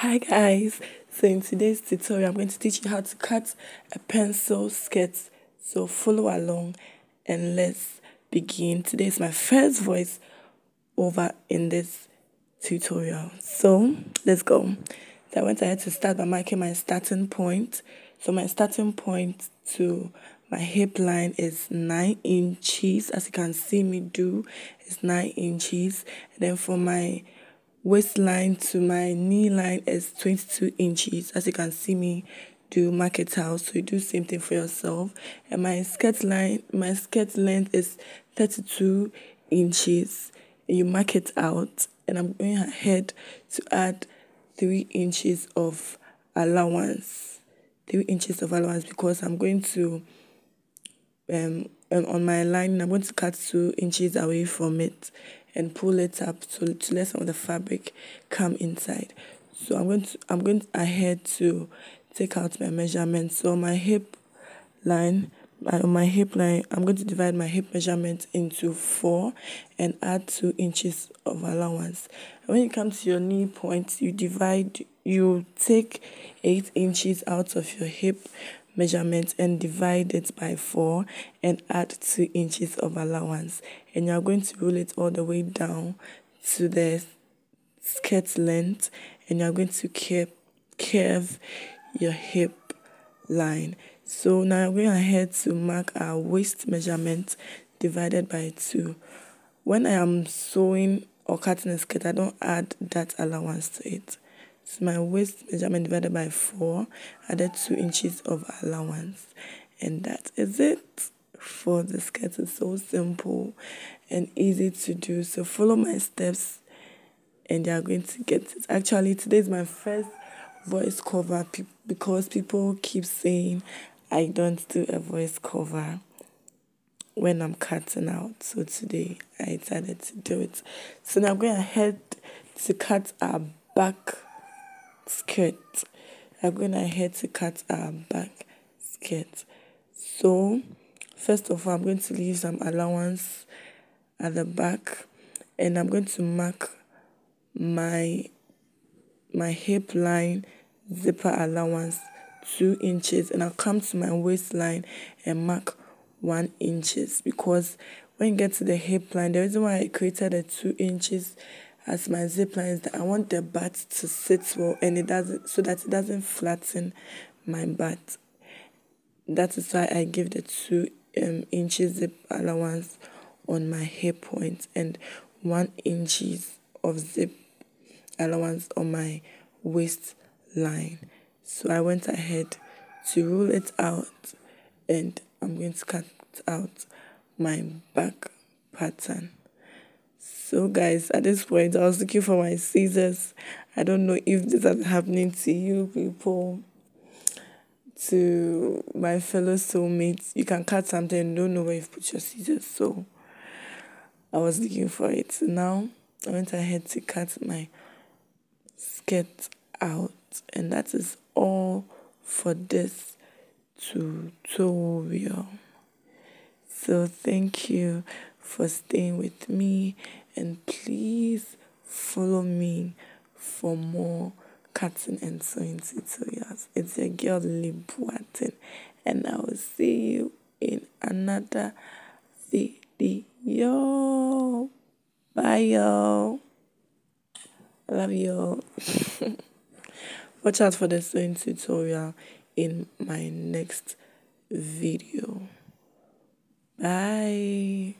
Hi guys, so in today's tutorial I'm going to teach you how to cut a pencil skirt. So follow along and let's begin. Today is my first voice over in this tutorial. So let's go. So I went ahead to start by marking my starting point. So my starting point to my hip line is 9 inches as you can see me do it's 9 inches and then for my waistline to my knee line is 22 inches. As you can see me do mark it out so you do same thing for yourself. And my skirt line my skirt length is 32 inches. You mark it out and i'm going ahead to add three inches of allowance. Three inches of allowance because i'm going to um, on my line i'm going to cut two inches away from it and pull it up to, to let some of the fabric come inside. So I'm going to I'm going ahead to take out my measurements. So my hip line my, my hip line I'm going to divide my hip measurement into four and add two inches of allowance. And when you come to your knee point, you divide you take eight inches out of your hip measurement and divide it by 4 and add 2 inches of allowance and you are going to roll it all the way down to the skirt length and you are going to curve, curve your hip line. So now we're going ahead to mark our waist measurement divided by 2. When I am sewing or cutting a skirt, I don't add that allowance to it. So my waist measurement divided by 4, added 2 inches of allowance. And that is it for the skirt. It's so simple and easy to do. So follow my steps and you are going to get it. Actually, today is my first voice cover because people keep saying I don't do a voice cover when I'm cutting out. So today I decided to do it. So now I'm going ahead to cut our back skirt. I'm going ahead to cut our back skirt. So, first of all, I'm going to leave some allowance at the back and I'm going to mark my my hip line zipper allowance two inches and I'll come to my waistline and mark one inches because when you get to the hip line the reason why I created the two inches as my zip line is that I want the butt to sit well and it doesn't so that it doesn't flatten my butt. That is why I give the two um, inches zip allowance on my hip point and one inches of zip allowance on my waist line. So I went ahead to rule it out and I'm going to cut out my back pattern. So, guys, at this point, I was looking for my scissors. I don't know if this is happening to you people, to my fellow soulmates. You can cut something, don't know where you've put your scissors. So, I was looking for it. So now, I went ahead to cut my skirt out, and that is all for this tutorial. So, thank you for staying with me and please follow me for more cutting and sewing tutorials. It's your girl Lily Boateng and I will see you in another video. Bye y'all. Love y'all. Watch out for the sewing tutorial in my next video. Bye.